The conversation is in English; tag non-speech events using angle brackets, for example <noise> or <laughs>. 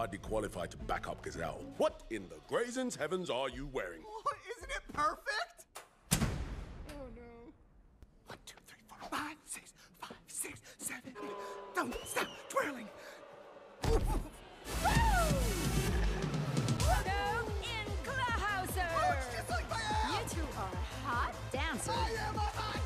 hardly qualified to back up Gazelle. What in the Grazen's heavens are you wearing? <laughs> Oh, isn't it perfect? Oh, no. One, two, three, four, five, six, five, six, seven, eight. Don't stop twirling. Oh, like you two are hot dancers.